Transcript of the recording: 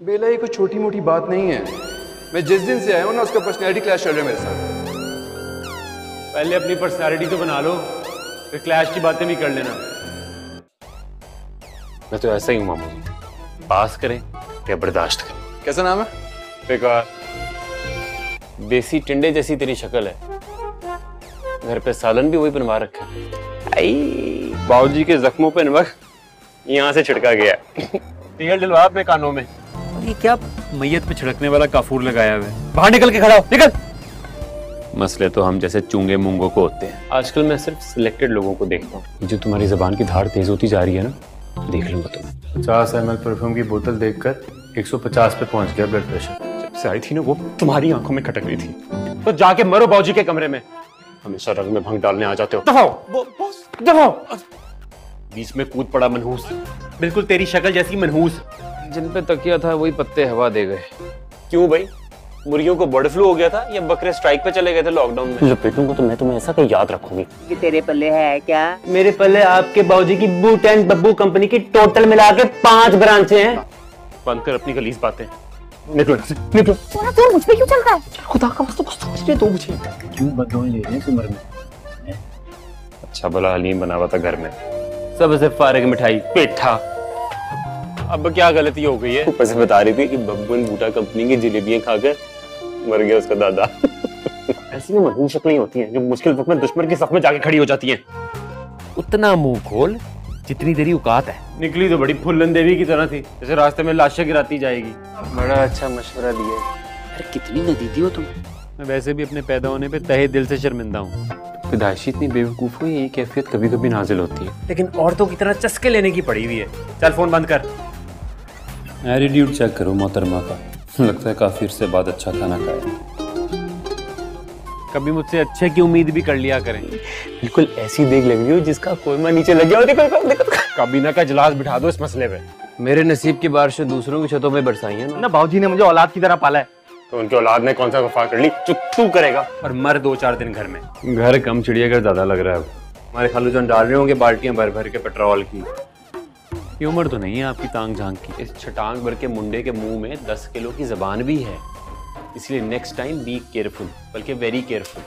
बेला ये कोई छोटी मोटी बात नहीं है। मैं जिस दिन से आया हूँ ना उसका पर्सनैलिटी क्लैश चल रहा है मेरे साथ। पहले अपनी पर्सनैलिटी तो बना लो फिर क्लैश की बातें भी कर लेना। मैं तो ऐसा ही हूँ मामू जी। पास करें या बर्दाश्त करें। कैसा नाम है? बेकार। देसी टिंडे जैसी तेरी शक्ल है। घर पे सालन भी वही बनवा रखा है। आई। बाबूजी के जख्मों पे नमक यहाँ से छिड़का गया तेल डलवा अपने कानों में। ये क्या मैयत पे छिड़कने वाला काफूर लगाया हुआ है? बाहर निकल के खड़ा हो निकल। मसले तो हम जैसे चूँगे मूंगों को होते हैं। आजकल मैं सिर्फ़ सिलेक्टेड लोगों को देखता हूँ। जो तुम्हारी जबान की धार तेज होती जा रही है ना देख लूँगा तुम्हें। पचास एम एल परफ्यूम की बोतल देखकर 150 पे पहुँच गया ब्लड प्रेशर जब से आई थी ना वो तुम्हारी आँखों में खटक रही थी। तो जाके मरो बाबूजी के कमरे में। हमेशा रंग में भंग डालने आ जाते हो। दफाओ। दफाओ। बीच में कूद पड़ा मनहूस। बिल्कुल तेरी शक्ल जैसी मनहूस। जिन पे तकिया था वही पत्ते हवा दे गए। क्यों भाई? मुर्गियों को बर्ड फ्लू हो गया था या बकरे स्ट्राइक पे चले गए थे लॉकडाउन में? लपेटूँगा तो मैं तुम्हें ऐसा कहीं याद रखूँगी। कि तेरे पल्ले है क्या? मेरे पल्ले आपके बाबूजी की बूट एंड बब्बू कंपनी की टोटल मिला के पाँच ब्रांचे हैं। बंद कर अपनी गलीज बातें। निकलो से, निकलो। थोड़ा दूर मुझ पे क्यों चल रहा है? खुदा का वास्ता कुछ समझ दो मुझे। क्यों बदौए ले रहे हैं इस उम्र में? अच्छा भला हलीम बना हुआ था घर में। सबसे फारग मिठाई। पेठा। अब क्या गलती हो गई है? ऊपर से बता रही थी कि बब्बन बूटा कंपनी की जलेबियाँ खाकर मर गया उसका दादा। ऐसी में मनहूस शक्लें होती हैं जो मुश्किल वक्त में दुश्मन के सफ में जाके खड़ी हो जाती हैं। उतना मुँह खोल जितनी तेरी औकात है। निकली तो बड़ी फुल्लन देवी की तरह थी जैसे रास्ते में लाशें गिराती जाएगी। बड़ा अच्छा मशवरा दिया अरे कितनी नदीदी हो तुम मैं वैसे भी अपने पैदा होने पे तहे दिल से शर्मिंदा हूँ। पैदाइशी इतनी बेवकूफ़ हुई ये कैफियत कभी कभी नाजिल होती है। लेकिन औरतों की तरह चस्के लेने की पड़ी हुई है। चल फ़ोन बंद कर। एटीट्यूड चेक करो मोहतरमा का। लगता है काफ़ी अरसे बाद अच्छा खाना खाया कभी मुझसे अच्छे की उम्मीद भी कर लिया करें। बिल्कुल ऐसी देख लग रही हो जिसका कोयमा नीचे लग गया हो। देखो देखो, देखो। काबीना का इजलास बिठा दो इस मसले पे। मेरे नसीब की बारिशें दूसरों की छतों में बरसाई है ना। ना बाबूजी ने मुझे औलाद की तरह पाला है। तो उनकी औलाद ने कौन सा वफा कर ली? जो तू करेगा। और मर दो चार दिन घर में। घर कम चिड़ियाघर ज़्यादा लग रहा है अब। हमारे खालू जान डाल रहे होंगे बाल्टियाँ भर भर के पेट्रोल की। ये उम्र तो नहीं है आपकी तांग झांग की। इस छटांग भर के मुंडे के मुँह में दस किलो की जबान भी है। इसलिए नेक्स्ट टाइम बी केयरफुल बल्कि वेरी केयरफुल